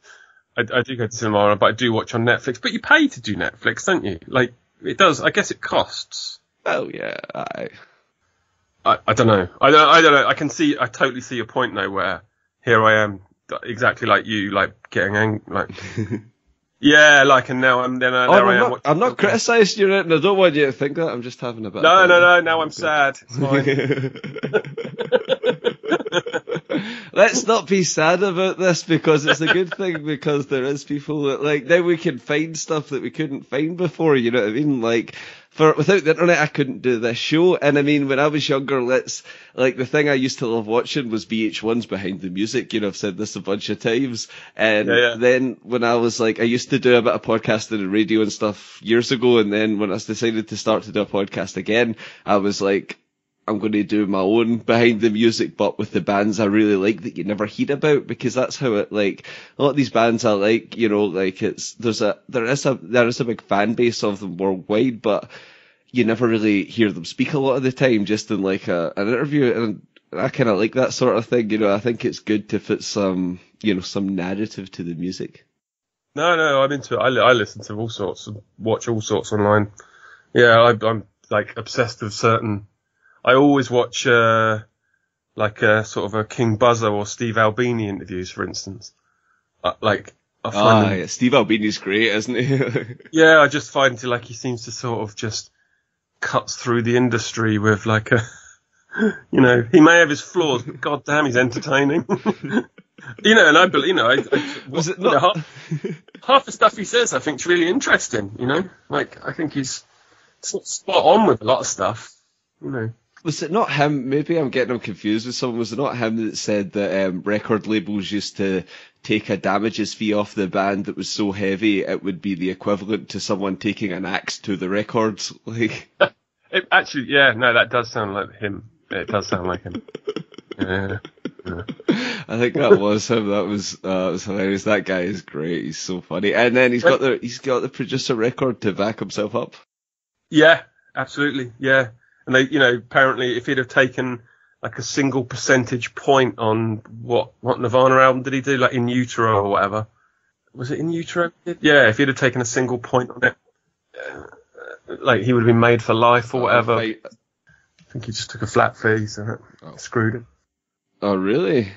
I, I do go to cinema, but I do watch on Netflix. But you pay to do Netflix, don't you? Like it does. I guess it costs. Oh yeah, I, I, I don't know. I don't. I don't know. I can see. I totally see your point though. Where here I am, exactly like you, like getting angry, like. yeah, like and now I'm then. Uh, Oh, there I'm, I am. not, I'm not criticising you, and I don't want you to think that. I'm just having a bit. No, no, no. Now I'm sad. It's fine. Let's not be sad about this because it's a good thing because there is people that like now we can find stuff that we couldn't find before. You know what I mean? Like for without the internet, I couldn't do this show. And I mean, when I was younger, let's like the thing I used to love watching was VH1's Behind the Music. You know, I've said this a bunch of times. And Yeah, yeah. then when I was like, I used to do a bit of podcasting and radio and stuff years ago. And then when I decided to start to do a podcast again, I was like, I'm going to do my own behind the music, but with the bands I really like that you never hear about because that's how it like a lot of these bands I like, you know, like it's there's a there is a there is a big fan base of them worldwide, but you never really hear them speak a lot of the time, just in like a an interview, and I kind of like that sort of thing. You know, I think it's good to put some you know some narrative to the music. No, no, I'm into it. I, I listen to all sorts and watch all sorts online. Yeah, I, I'm like obsessed with certain. I always watch uh, like a sort of a King Buzzo or Steve Albini interviews, for instance. Uh, like I find Ah, them- yeah, Steve Albini's great, isn't he? yeah, I just find like he seems to sort of just cuts through the industry with like a, you know, he may have his flaws, but god damn, he's entertaining. you know, and I believe, you know, I, I Was it you know, not- half, half the stuff he says I think is really interesting. You know, like I think he's sort of spot on with a lot of stuff. You know, Was it not him? Maybe I'm getting him confused with someone. Was it not him that said that um, record labels used to take a damages fee off the band that was so heavy it would be the equivalent to someone taking an axe to the records? Like, it, actually, yeah, no, that does sound like him. It does sound like him. Yeah. I think that was him. That was uh, that was hilarious. That guy is great. He's so funny. And then he's got the he's got the producer record to back himself up. Yeah, absolutely. Yeah. And they, you know, apparently if he'd have taken like a single percentage point on what, what Nirvana album did he do? Like In Utero or whatever. Was it In Utero? Yeah, if he'd have taken a single point on it, uh, like he would have been made for life or whatever. I think he just took a flat fee, so that Oh. screwed him. Oh really?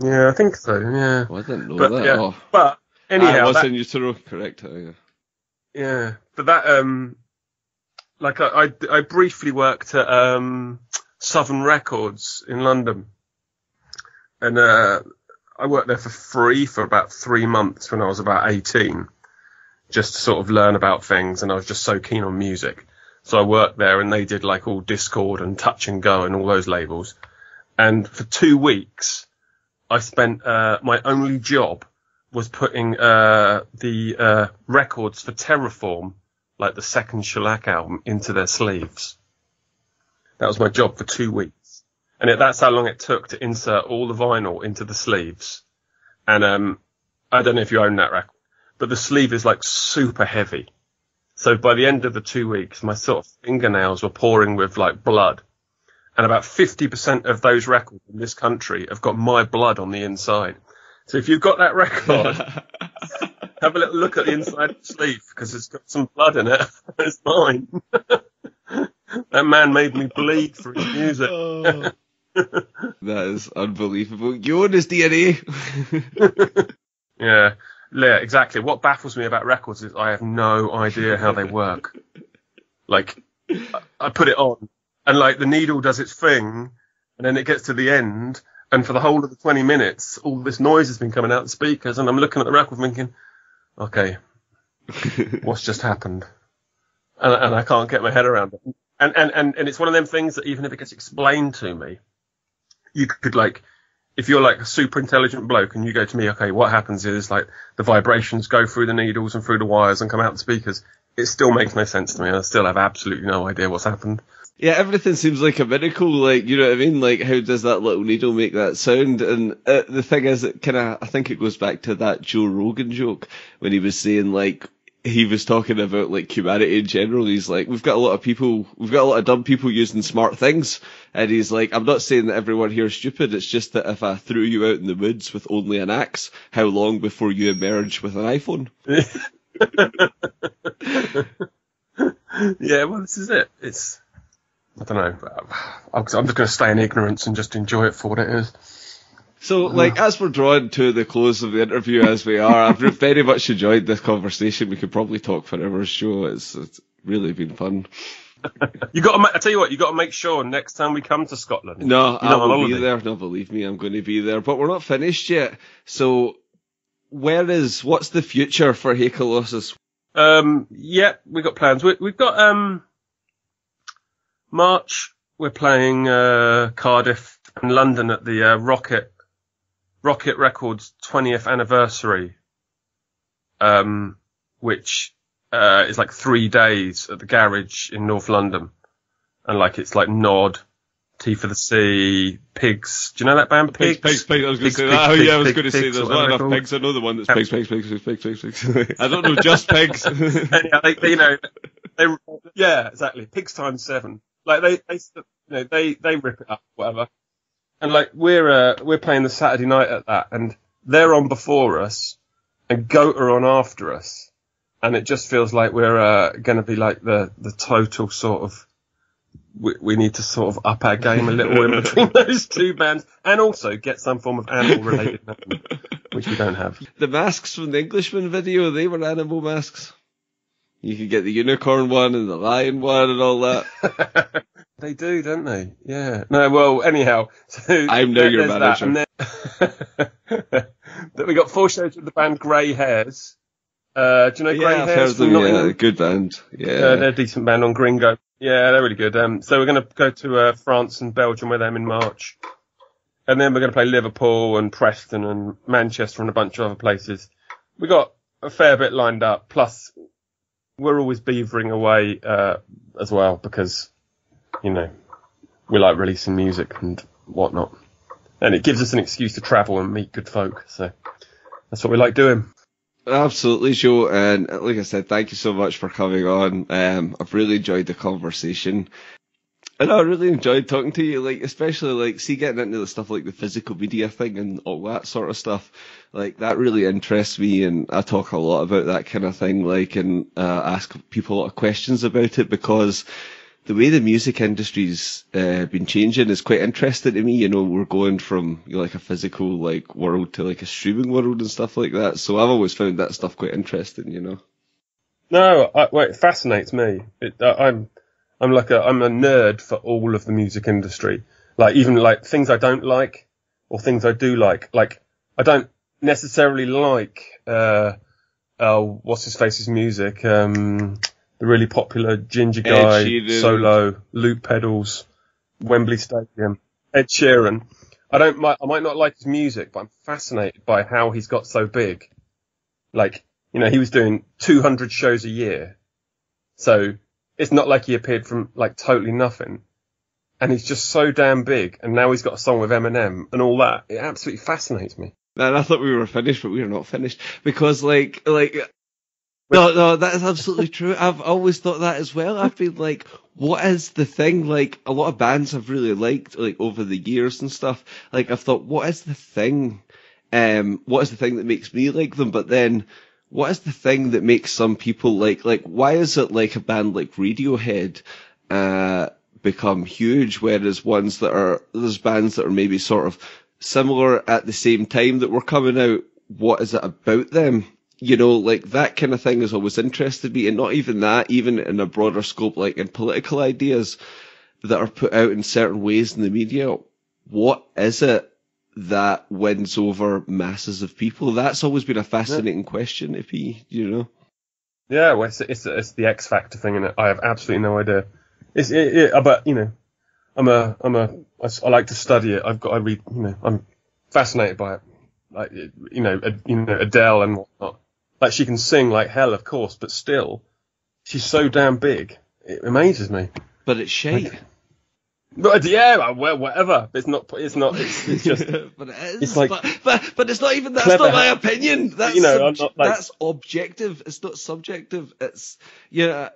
Yeah, I think so. Yeah. Oh, I didn't know But that. yeah, Oh. but Ah, it anyhow, was that- in utero, correct? Oh, yeah. Yeah, but that um, like I I, I briefly worked at um Southern Records in London, and uh, I worked there for free for about three months when I was about eighteen, just to sort of learn about things, and I was just so keen on music. So I worked there, and they did like all Dischord and Touch and Go and all those labels, and for two weeks, I spent uh, my only job was putting uh, the uh, records for Terraform, like the second Shellac album, into their sleeves. That was my job for two weeks, and it, that's how long it took to insert all the vinyl into the sleeves. And um, I don't know if you own that record, but the sleeve is like super heavy. So by the end of the two weeks, my sort of fingernails were pouring with like blood. And about 50% of those records in this country have got my blood on the inside. So if you've got that record, have a little look at the inside of the sleeve because it's got some blood in it. it's mine. that man made me bleed for his music. Oh. that is unbelievable. You own his DNA. Yeah. Yeah, exactly. What baffles me about records is I have no idea how they work. Like, I- I put it on, and like the needle does its thing, and then it gets to the end, and for the whole of the 20 minutes, all this noise has been coming out the speakers, and I'm looking at the record thinking, okay, what's just happened? And, and I can't get my head around it. And, and, and, and it's one of them things that even if it gets explained to me, you could like, if you're like a super intelligent bloke and you go to me, okay, what happens is like the vibrations go through the needles and through the wires and come out the speakers. It still makes no sense to me. And I still have absolutely no idea what's happened. Yeah, everything seems like a miracle. Like, you know what I mean? Like, how does that little needle make that sound? And uh, the thing is, it kind of, I think it goes back to that Joe Rogan joke when he was saying, like, he was talking about like humanity in general. He's like, we've got a lot of people, we've got a lot of dumb people using smart things. And he's like, I'm not saying that everyone here is stupid. It's just that if I threw you out in the woods with only an axe, how long before you emerge with an iPhone? yeah, well, this is it. It's, I don't know. I'm just going to stay in ignorance and just enjoy it for what it is. So, like, as we're drawing to the close of the interview as we are, I've very much enjoyed this conversation. We could probably talk forever, show. It's, it's really been fun. You got to. Ma- I tell you what, you got to make sure next time we come to Scotland. No, I will be there. No, believe me, I'm going to be there. But we're not finished yet. So, where is what's the future for Hey Colossus? Um, yeah, we've got plans. We, we've got um, March. We're playing uh, Cardiff and London at the uh, Rocket Rocket Records 20th anniversary, um, which uh, is like three days at the garage in North London, and like it's like Gnod, Teeth of the Sea, Pigs. Do you know that band? Pigs, pigs, pigs. I was going to say pigs, that. Oh, yeah, I was going to say there's not enough pigs. The one that's pigs, pigs, pigs, pigs, pigs, pigs, pigs. I don't know just pigs. They, they, you know, they, yeah, exactly. Pigs times seven. Like they, they, you know, they, they rip it up, whatever. And like we're, uh, we're playing the Saturday night at that, and they're on before us, and Goat are on after us, and it just feels like we're uh, going to be like the, the total sort of. We, we need to sort of up our game a little in between those two bands, and also get some form of animal-related which we don't have. the masks from the Englishman video, they were animal masks. You could get the unicorn one and the lion one and all that. They do, don't they? Yeah. No, well, anyhow. So I'm now there- your manager. that, then we got four shows with the band Grey Hairs. Uh, do you know Grey yeah, Hairs them. Yeah, good band. Yeah. Uh, they're a decent band on Gringo. Yeah, they're really good. Um, so we're going to go to uh, France and Belgium with them in March, and then we're going to play Liverpool and Preston and Manchester and a bunch of other places. We got a fair bit lined up. Plus, we're always beavering away uh, as well because you know we like releasing music and whatnot, and it gives us an excuse to travel and meet good folk. So that's what we like doing. Absolutely, Joe. And like I said, thank you so much for coming on. Um, I've really enjoyed the conversation. And I really enjoyed talking to you, like, especially, like, see, getting into the stuff like the physical media thing and all that sort of stuff. Like, that really interests me, and I talk a lot about that kind of thing, like, and, uh, ask people a lot of questions about it because the way the music industry's uh, been changing is quite interesting to me. You know, we're going from you know, like a physical like world to like a streaming world and stuff like that. So I've always found that stuff quite interesting. You know. No, I, well, it fascinates me. It, uh, I'm, I'm like a, I'm a nerd for all of the music industry. Like even like things I don't like or things I do like. Like I don't necessarily like, uh, uh, what's his face's music? Um, the really popular ginger guy, solo, loop pedals, Wembley Stadium, Ed Sheeran. I don't, I might not like his music, but I'm fascinated by how he's got so big. Like, you know, he was doing 200 shows a year. So it's not like he appeared from like totally nothing. And he's just so damn big. And now he's got a song with Eminem and all that. It absolutely fascinates me. And I thought we were finished, but we are not finished because like like. No, no, that is absolutely true. I've always thought that as well. I've been like, what is the thing? Like, a lot of bands I've really liked, like, over the years and stuff. Like, I've thought, what is the thing? Um, what is the thing that makes me like them? But then, what is the thing that makes some people like, like, why is it like a band like Radiohead, uh, become huge, whereas ones that are, there's bands that are maybe sort of similar at the same time that were coming out, what is it about them? You know, like that kind of thing has always interested me, and not even that, even in a broader scope, like in political ideas that are put out in certain ways in the media. What is it that wins over masses of people? That's always been a fascinating question If he, you know? Yeah, well, it's, it's, it's the X Factor thing, and I have absolutely no idea. It's, it, it, uh, but you know, I'm a, I'm a, I, s- I like to study it. I've got, I read, you know, I'm fascinated by it. Like, you know, Ad- you know, Adele and whatnot. Like, she can sing like hell, of course, but still, she's so damn big. It amazes me. But it's shite. But yeah, well, whatever. It's not, it's not, it's, it's just, but it is. It's like- but, but but it's not even. That's not my opinion. That's You know, I'm sub- not like- that's objective. It's not subjective. It's yeah.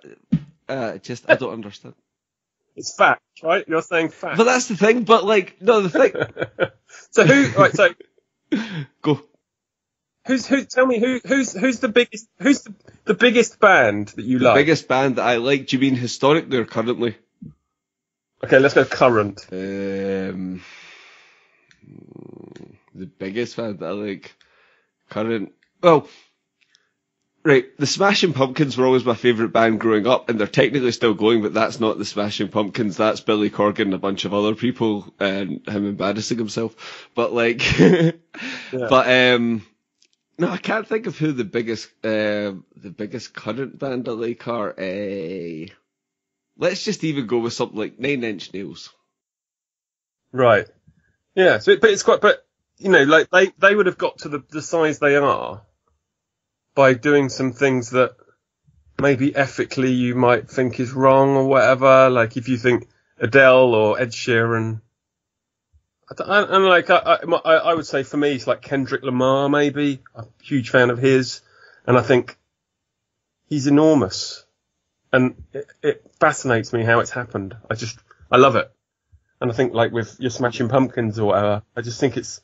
Uh, just I don't understand. it's fact, right? You're saying fact. But that's the thing. But like, no, the thing. so who, right, so Go. who's, who, tell me who, who's, who's the biggest, who's the, the biggest band that you The like? biggest band that I like. Do you mean historically or currently? Okay, let's go current. Um, the biggest band that I like current. Well, right, the Smashing Pumpkins were always my favourite band growing up, and they're technically still going, but that's not the Smashing Pumpkins. That's Billy Corgan and a bunch of other people, and him embarrassing himself. But like, but um, no, I can't think of who the biggest, uh, the biggest current band I like are. Uh, let's just even go with something like Nine Inch Nails. Right. Yeah. So, but it's quite, but you know, like they they would have got to the the size they are by doing some things that maybe ethically you might think is wrong or whatever. Like if you think Adele or Ed Sheeran. I'm like, I, I, I would say for me, it's like Kendrick Lamar, maybe. I'm a huge fan of his. And I think he's enormous. And it, it fascinates me how it's happened. I just, I love it. And I think like with your Smashing Pumpkins or whatever, I just think it's,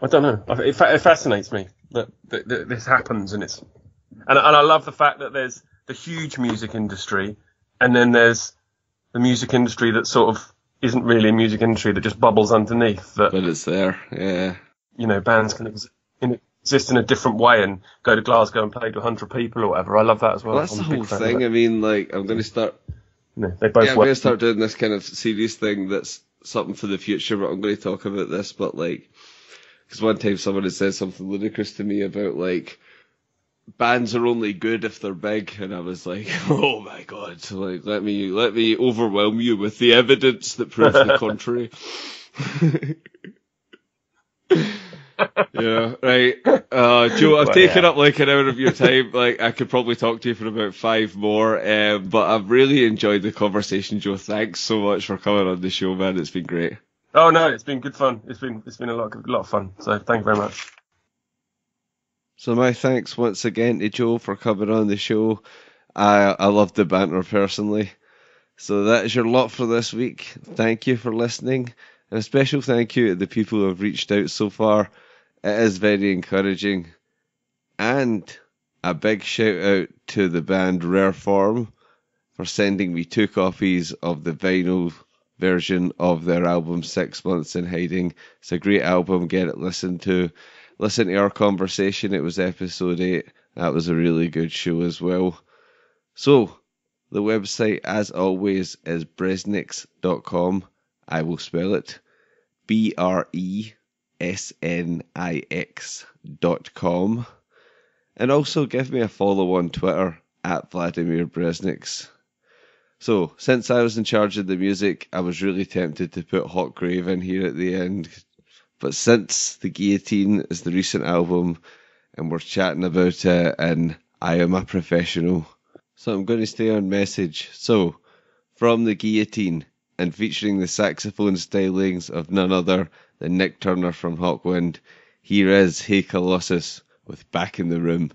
I don't know. It, fa- it fascinates me that, that, that this happens and it's, and, and I love the fact that there's the huge music industry and then there's the music industry that sort of isn't really a music industry that just bubbles underneath that, But it's there, yeah. you know, bands can ex- in, exist in a different way and go to Glasgow and play to 100 people or whatever. I love that as well. Well, that's I'm the whole thing. I mean, like, I'm going to start know, they both yeah, I'm going to start doing this kind of serious thing that's something for the future, but I'm going to talk about this, but like, because one time someone had said something ludicrous to me about like, bands are only good if they're big, and I was like, oh my god, like, let me, let me overwhelm you with the evidence that proves the contrary. yeah, right. Uh, Joe, I've Well, taken yeah. up like an hour of your time. Like, I could probably talk to you for about five more. Um, but I've really enjoyed the conversation, Joe. Thanks so much for coming on the show, man. It's been great. Oh no, it's been good fun. It's been it's been a lot a lot of fun. So thank you very much. So my thanks once again to Joe for coming on the show. I I loved the banter personally. So that is your lot for this week. Thank you for listening. And a special thank you to the people who have reached out so far. It is very encouraging. And a big shout out to the band Rare Form for sending me two copies of the vinyl version of their album Six Months in Hiding. It's a great album. Get it listened to. Listen to our conversation. It was episode 8. That was a really good show as well. So, the website, as always, is bresnix.com. I will spell it B R E S N I X dot com. And also give me a follow on Twitter at Vladimir Bresnix. So, since I was in charge of the music, I was really tempted to put Hot Grave in here at the end. But since The Guillotine is the recent album and we're chatting about it, and I am a professional, so I'm going to stay on message. So, from The Guillotine and featuring the saxophone stylings of none other than Nik Turner from Hawkwind, here is Hey Colossus with Back in the Room.